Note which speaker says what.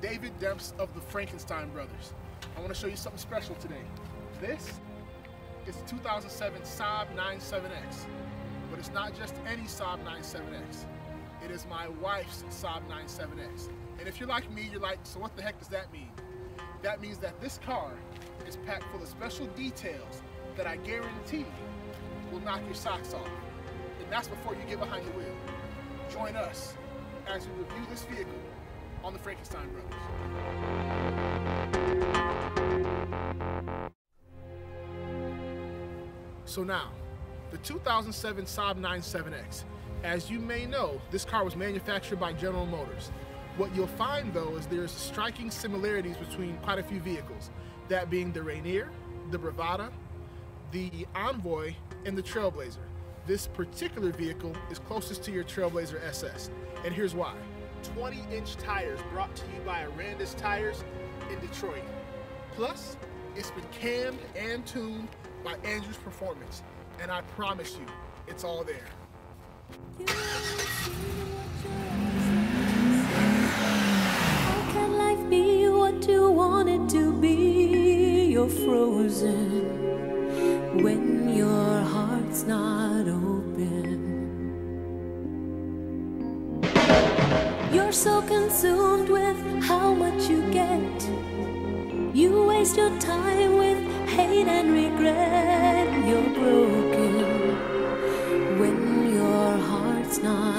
Speaker 1: David Demps of the Frankenstein Brothers. I want to show you something special today. This is 2007 Saab 97X, but it's not just any Saab 97X. It is my wife's Saab 97X. And if you're like me, you're like, so what the heck does that mean? That means that this car is packed full of special details that I guarantee will knock your socks off. And that's before you get behind the wheel. Join us as we review this vehicle on the Frankenstein Brothers. So now, the 2007 Saab 97X. As you may know, this car was manufactured by General Motors. What you'll find though is there's striking similarities between quite a few vehicles, that being the Rainier, the Bravada, the Envoy, and the Trailblazer. This particular vehicle is closest to your Trailblazer SS, and here's why. 20 inch tires brought to you by Arandis Tires in Detroit. Plus, it's been cammed and tuned by Andrews Performance, and I promise you, it's all there.
Speaker 2: How can life be what you want it to be? You're frozen when your heart's not open. You're so consumed with how much you get. You waste your time with hate and regret. You're broken when your heart's not.